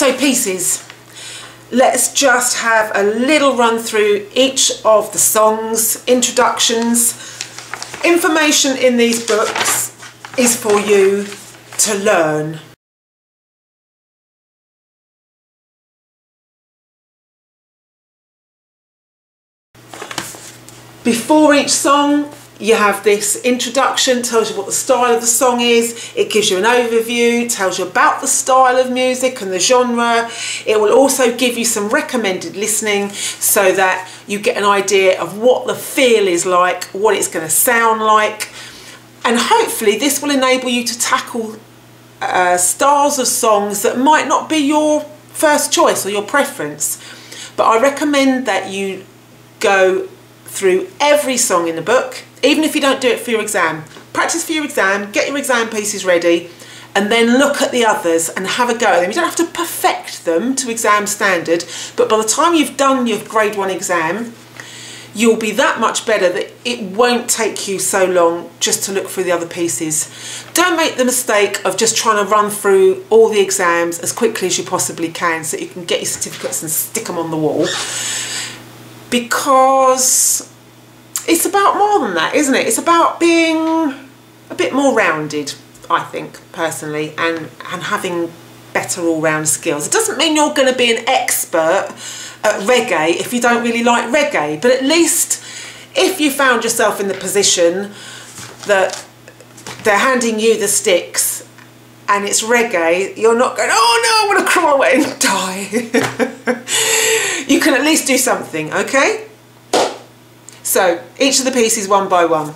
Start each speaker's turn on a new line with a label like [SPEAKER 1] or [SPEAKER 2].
[SPEAKER 1] So pieces. Let's just have a little run through each of the songs, introductions. Information in these books is for you to learn. Before each song, you have this introduction, tells you what the style of the song is, it gives you an overview, tells you about the style of music and the genre. It will also give you some recommended listening so that you get an idea of what the feel is like, what it's going to sound like. And hopefully this will enable you to tackle uh, styles of songs that might not be your first choice or your preference. But I recommend that you go through every song in the book, even if you don't do it for your exam. Practice for your exam, get your exam pieces ready, and then look at the others and have a go at them. You don't have to perfect them to exam standard, but by the time you've done your grade one exam, you'll be that much better that it won't take you so long just to look through the other pieces. Don't make the mistake of just trying to run through all the exams as quickly as you possibly can so you can get your certificates and stick them on the wall because it's about more than that, isn't it? It's about being a bit more rounded, I think, personally, and, and having better all-round skills. It doesn't mean you're going to be an expert at reggae if you don't really like reggae, but at least if you found yourself in the position that they're handing you the sticks and it's reggae, you're not going, oh no, I want to crawl away and die. you can at least do something, okay? So each of the pieces one by one.